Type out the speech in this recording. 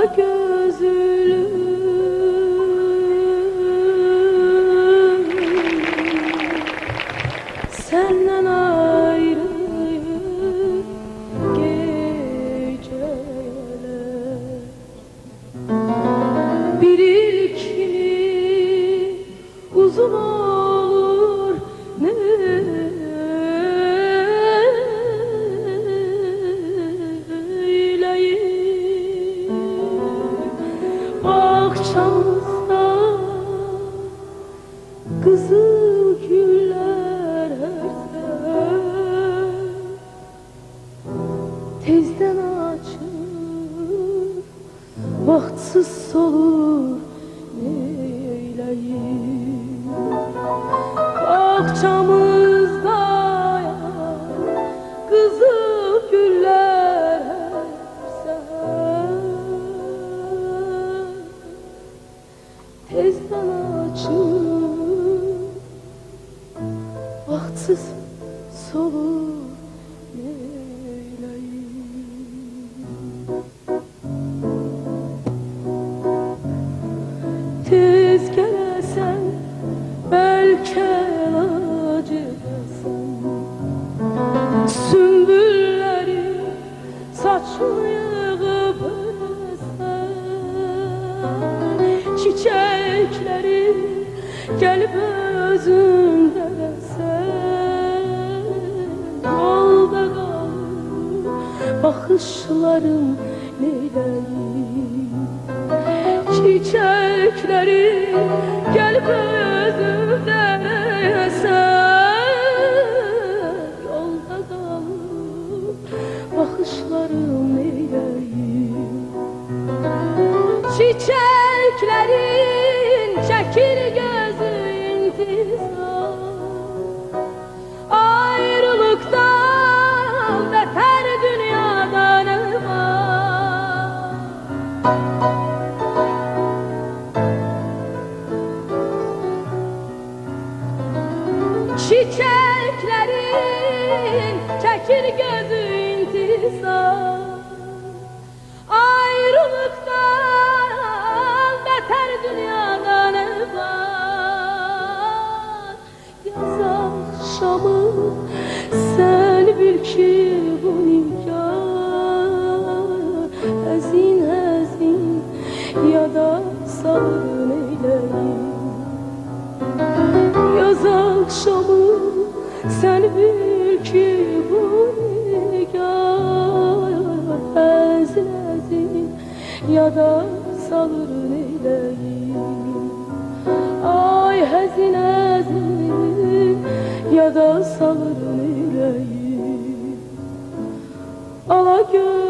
ala Bahçamızda kızıl güller Tezden açır Vaktsız solur Solur neyleyim Tez gelesen belki acı Sümbülleri öresen Çiçekleri gelip özünde sen bakışların neyleyim Çiçekleri gelip özümden eser Yolda kalır bakışlarım neyleyim Çiçeklerin çekir Çiçeklerin çekir gözü intizar Ayrılıktan beter dünyada ne var Yaz akşamı sen bil ki bu nikah Hazin hazin ya da sabır eyleyim Yaz akşamı sen bil ki bu nikah Ezin ezin ya da sabır neyleyim Ay hazin ezin ya da sabır neyleyim Ala gözlüm